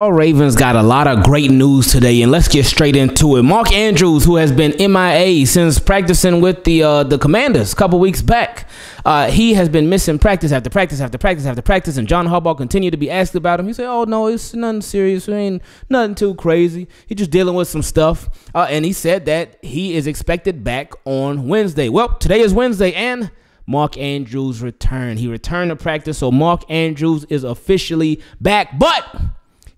Our Ravens got a lot of great news today, and let's get straight into it. Mark Andrews, who has been MIA since practicing with the uh, the Commanders a couple weeks back, uh, he has been missing practice after practice after practice after practice, and John Harbaugh continued to be asked about him. He said, "Oh no, it's nothing serious. It ain't nothing too crazy. He's just dealing with some stuff." Uh, and he said that he is expected back on Wednesday. Well, today is Wednesday, and Mark Andrews returned. He returned to practice, so Mark Andrews is officially back, but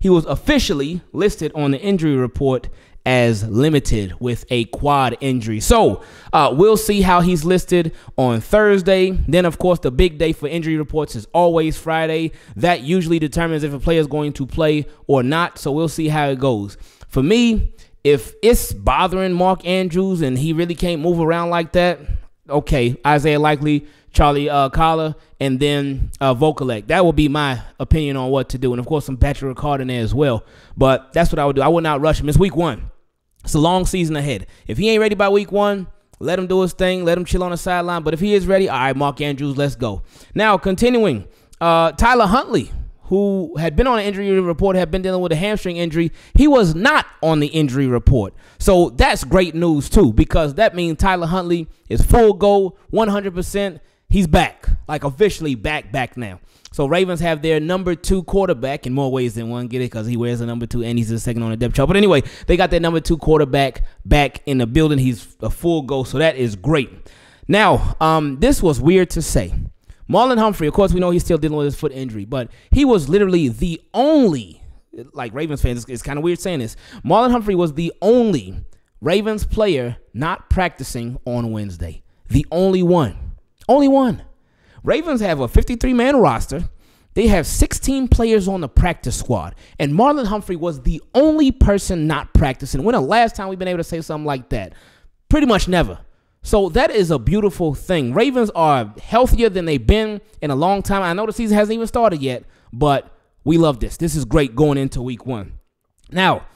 he was officially listed on the injury report as limited with a quad injury. So uh, we'll see how he's listed on Thursday. Then, of course, the big day for injury reports is always Friday. That usually determines if a player is going to play or not. So we'll see how it goes. For me, if it's bothering Mark Andrews and he really can't move around like that, okay, Isaiah Likely Charlie uh, Kolar, and then uh, Vokolek. That would be my opinion on what to do. And of course, some Patrick Ricard in there as well. But that's what I would do. I would not rush him. It's week one. It's a long season ahead. If he ain't ready by week one, let him do his thing. Let him chill on the sideline. But if he is ready, all right, Mark Andrews, let's go. Now, continuing, uh, Tyler Huntley who had been on an injury report, had been dealing with a hamstring injury. He was not on the injury report. So that's great news, too, because that means Tyler Huntley is full go, 100% he's back, like officially back, back now. So Ravens have their number two quarterback in more ways than one. Get it? Because he wears a number two and he's the second on the depth chart. But anyway, they got their number two quarterback back in the building. He's a full go, so that is great. Now, um, this was weird to say. Marlon Humphrey, of course, we know he's still dealing with his foot injury, but he was literally the only, like Ravens fans, it's, it's kind of weird saying this. Marlon Humphrey was the only Ravens player not practicing on Wednesday. The only one. Only one. Ravens have a 53 man roster. They have 16 players on the practice squad. And Marlon Humphrey was the only person not practicing. When the last time we've been able to say something like that? Pretty much never. So that is a beautiful thing. Ravens are healthier than they've been in a long time. I know the season hasn't even started yet, but we love this. This is great going into week one. Now,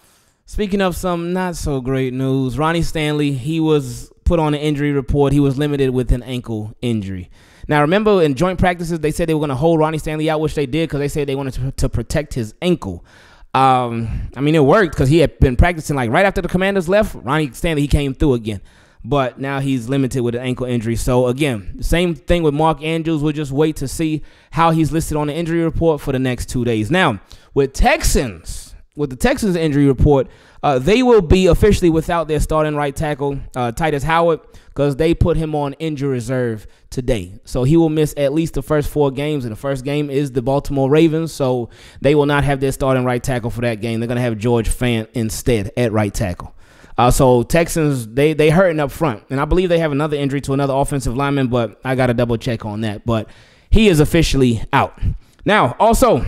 speaking of some not so great news, Ronnie Stanley, he was put on an injury report. He was limited with an ankle injury. Now, remember in joint practices, they said they were going to hold Ronnie Stanley out, which they did because they said they wanted to, to protect his ankle. Um, I mean, it worked because he had been practicing like right after the Commanders left. Ronnie Stanley he came through again, but now he's limited with an ankle injury. So again, same thing with Mark Andrews. We'll just wait to see how he's listed on the injury report for the next two days. Now with Texans with the Texans injury report, uh, they will be officially without their starting right tackle, uh, Tytus Howard, because they put him on injury reserve today. So he will miss at least the first four games, and the first game is the Baltimore Ravens. So they will not have their starting right tackle for that game. They're going to have George Fant instead at right tackle. Uh, so Texans, they they hurting up front, and I believe they have another injury to another offensive lineman, but I got to double check on that. But he is officially out. Now, also,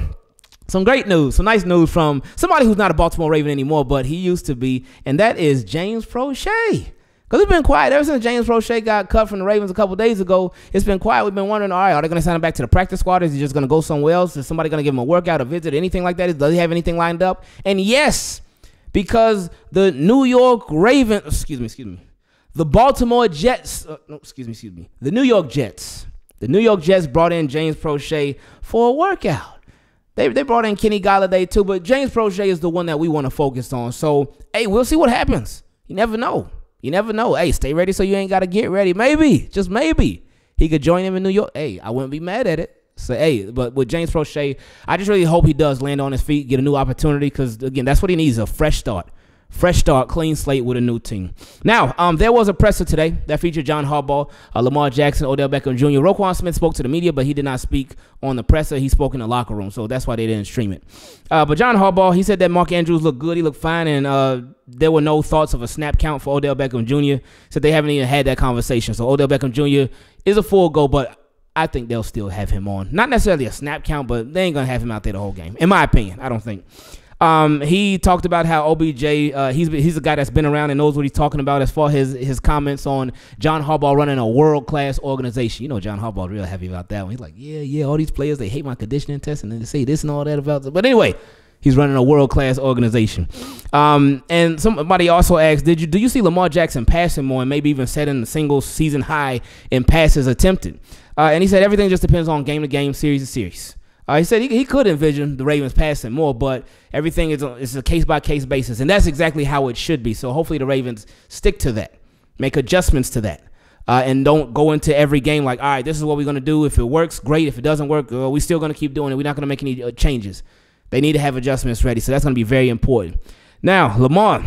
some great news, some nice news from somebody who's not a Baltimore Raven anymore, but he used to be, and that is James Proche. Because it's been quiet ever since James Proche got cut from the Ravens a couple days ago. It's been quiet. We've been wondering, all right, are they going to sign him back to the practice squad? Is he just going to go somewhere else? Is somebody going to give him a workout, a visit, anything like that? Does he have anything lined up? And yes, because the New York Ravens, excuse me, excuse me, the Baltimore Jets, uh, no, excuse me, excuse me, the New York Jets, the New York Jets brought in James Proche for a workout. They, they brought in Kenny Golladay too, but James Proche is the one that we want to focus on. So, hey, we'll see what happens. You never know. You never know. Hey, stay ready so you ain't got to get ready. Maybe, just maybe, he could join him in New York. Hey, I wouldn't be mad at it. So, hey, but with James Proche, I just really hope he does land on his feet, get a new opportunity, because, again, that's what he needs a fresh start. Fresh start, clean slate with a new team. Now, um, there was a presser today that featured John Harbaugh, uh, Lamar Jackson, Odell Beckham Jr. Roquan Smith spoke to the media, but he did not speak on the presser. He spoke in the locker room, so that's why they didn't stream it. Uh, but John Harbaugh, he said that Mark Andrews looked good. He looked fine, and uh, there were no thoughts of a snap count for Odell Beckham Jr. Said they haven't even had that conversation. So Odell Beckham Jr. is a full go, but I think they'll still have him on. Not necessarily a snap count, but they ain't gonna have him out there the whole game. In my opinion, I don't think. Um, he talked about how OBJ, uh, he's he's a guy that's been around and knows what he's talking about as far as his, his comments on John Harbaugh running a world class organization. You know, John Harbaugh real happy about that one. He's like, yeah, yeah, all these players they hate my conditioning test and they say this and all that about. It. But anyway, he's running a world class organization. Um, and somebody also asked, did you do you see Lamar Jackson passing more and maybe even setting the single season high in passes attempted? Uh, and he said everything just depends on game to game, series to series. Uh, he said he, he could envision the Ravens passing more, but everything is a, a case by case basis, and that's exactly how it should be. So hopefully the Ravens stick to that, make adjustments to that, uh, and don't go into every game like, all right, this is what we're gonna do. If it works, great. If it doesn't work, uh, we're still gonna keep doing it. We're not gonna make any uh, changes. They need to have adjustments ready, so that's gonna be very important. Now, Lamar,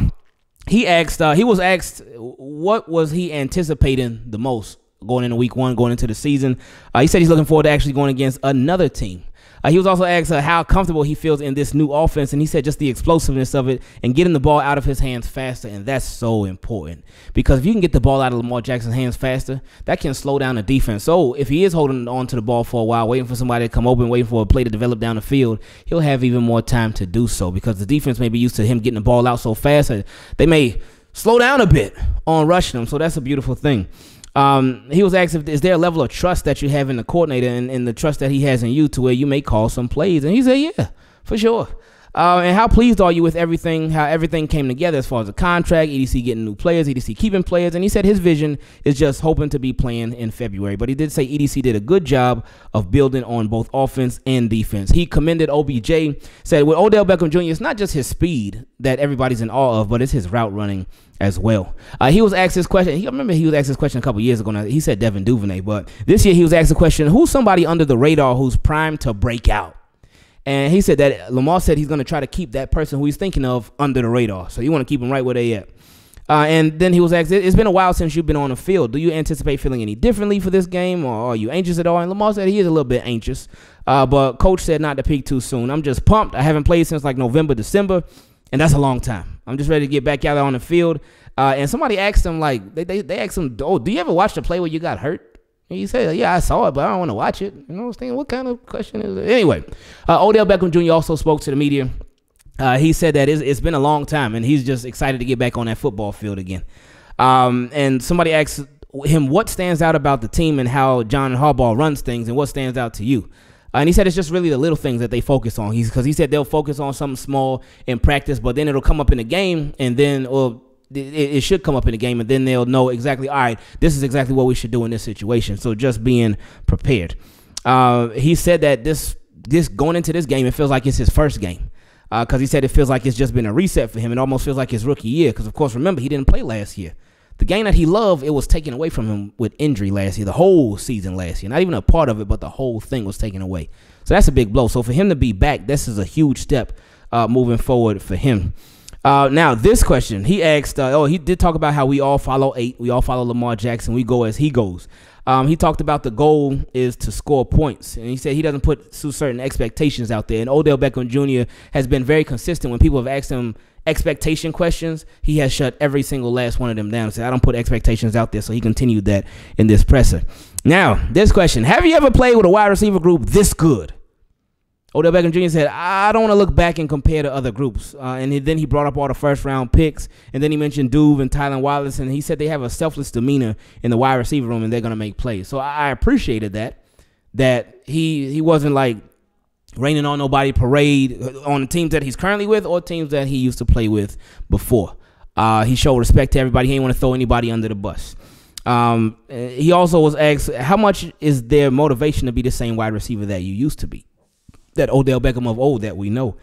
he asked, uh, he was asked, what was he anticipating the most going into week one, going into the season? Uh, he said he's looking forward to actually going against another team. Uh, he was also asked uh, how comfortable he feels in this new offense, and he said just the explosiveness of it and getting the ball out of his hands faster, and that's so important because if you can get the ball out of Lamar Jackson's hands faster, that can slow down the defense. So if he is holding on to the ball for a while, waiting for somebody to come open, waiting for a play to develop down the field, he'll have even more time to do so because the defense may be used to him getting the ball out so fast that they may slow down a bit on rushing him. So that's a beautiful thing. Um, he was asked if is there a level of trust that you have in the coordinator and, and the trust that he has in you to where you may call some plays, and he said, yeah, for sure. Uh, and how pleased are you with everything, how everything came together as far as the contract, EDC getting new players, EDC keeping players? And he said his vision is just hoping to be playing in February. But he did say EDC did a good job of building on both offense and defense. He commended OBJ, said with Odell Beckham Jr., it's not just his speed that everybody's in awe of, but it's his route running as well. Uh, he was asked this question. He, I remember he was asked this question a couple years ago. Now, he said Devin Duvernay, but this year he was asked the question: Who's somebody under the radar who's primed to break out? And he said that Lamar said he's going to try to keep that person who he's thinking of under the radar. So you want to keep him right where they at. Uh, and then he was asked, "It's been a while since you've been on the field. Do you anticipate feeling any differently for this game, or are you anxious at all?" And Lamar said he is a little bit anxious, uh, but coach said not to peak too soon. I'm just pumped. I haven't played since like November, December, and that's a long time. I'm just ready to get back out on the field. Uh, and somebody asked him like they, they they asked him, "Oh, do you ever watch the play where you got hurt?" He said, "Yeah, I saw it, but I don't want to watch it." You know, what I was thinking, what kind of question is it? Anyway, uh, Odell Beckham Jr. also spoke to the media. Uh, he said that it's, it's been a long time, and he's just excited to get back on that football field again. Um, and somebody asked him what stands out about the team and how John Harbaugh runs things, and what stands out to you. Uh, and he said it's just really the little things that they focus on. He's because he said they'll focus on something small in practice, but then it'll come up in the game, and then or it, it, should come up in the game, and then they'll know exactly. All right, this is exactly what we should do in this situation. So just being prepared. Uh, he said that this this going into this game, it feels like it's his first game because uh, he said it feels like it's just been a reset for him. It almost feels like his rookie year because, of course, remember he didn't play last year. The game that he loved, it was taken away from him with injury last year, the whole season last year. Not even a part of it, but the whole thing was taken away. So that's a big blow. So for him to be back, this is a huge step uh, moving forward for him. Uh, now this question, he asked. Uh, oh, he did talk about how we all follow eight. We all follow Lamar Jackson. We go as he goes. Um, he talked about the goal is to score points, and he said he doesn't put certain expectations out there. And Odell Beckham Jr. has been very consistent when people have asked him expectation questions. He has shut every single last one of them down. Said I don't put expectations out there, so he continued that in this presser. Now this question: Have you ever played with a wide receiver group this good? Odell Beckham Jr. said, I don't want to look back and compare to other groups. Uh, and then he brought up all the first round picks. And then he mentioned Duve and Tylan Wallace. And he said they have a selfless demeanor in the wide receiver room and they're going to make plays. So I appreciated that, that he, he wasn't like raining on nobody parade on the teams that he's currently with or teams that he used to play with before. Uh, he showed respect to everybody. He didn't want to throw anybody under the bus. Um, he also was asked, how much is their motivation to be the same wide receiver that you used to be? That Odell Beckham of old that we know.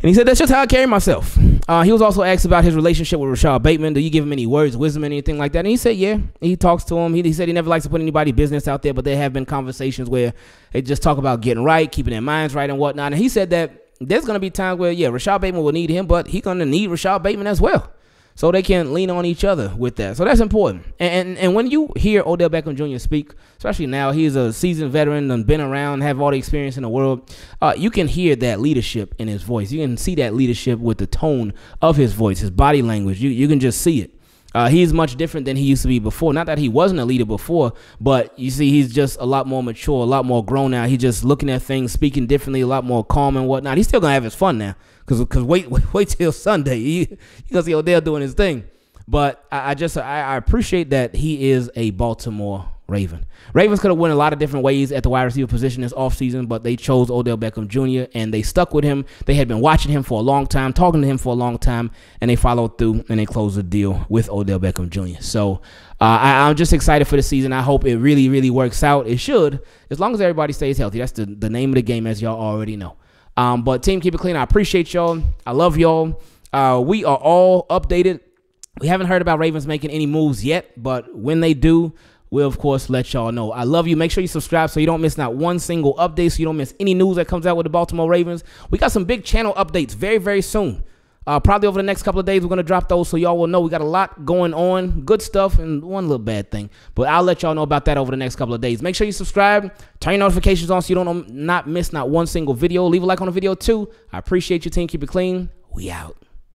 And he said, that's just how I carry myself. Uh, he was also asked about his relationship with Rashod Bateman. Do you give him any words wisdom, anything like that? And he said, yeah. He talks to him. He, he said he never likes to put anybody business out there, but there have been conversations where they just talk about getting right, keeping their minds right and whatnot. And he said that there's going to be times where, yeah, Rashod Bateman will need him, but he's going to need Rashod Bateman as well so they can lean on each other with that. So that's important. And, and, and when you hear Odell Beckham Jr. speak, especially now, he's a seasoned veteran and been around, have all the experience in the world. Uh, you can hear that leadership in his voice. You can see that leadership with the tone of his voice, his body language. You you can just see it. Uh, he's much different than he used to be before. Not that he wasn't a leader before, but you see, he's just a lot more mature, a lot more grown now. He's just looking at things, speaking differently, a lot more calm and whatnot. He's still gonna have his fun now. Cause, cause wait, wait, wait till Sunday. You, you gonna see Odell doing his thing. But I, I just I, I, appreciate that he is a Baltimore Raven. Ravens could have went a lot of different ways at the wide receiver position this offseason, but they chose Odell Beckham Jr. and they stuck with him. They had been watching him for a long time, talking to him for a long time, and they followed through and they closed the deal with Odell Beckham Jr. So uh, I, am just excited for the season. I hope it really, really works out. It should, as long as everybody stays healthy. That's the, the name of the game, as y'all already know. Um, but team, keep it clean. I appreciate y'all. I love y'all. Uh, we are all updated. We haven't heard about Ravens making any moves yet, but when they do, we'll of course let y'all know. I love you. Make sure you subscribe so you don't miss not one single update, so you don't miss any news that comes out with the Baltimore Ravens. We got some big channel updates very, very soon. Uh, probably over the next couple of days, we're gonna drop those so y'all will know we got a lot going on, good stuff, and one little bad thing. But I'll let y'all know about that over the next couple of days. Make sure you subscribe, turn your notifications on so you don't not miss not one single video. Leave a like on the video too. I appreciate you, team. Keep it clean. We out.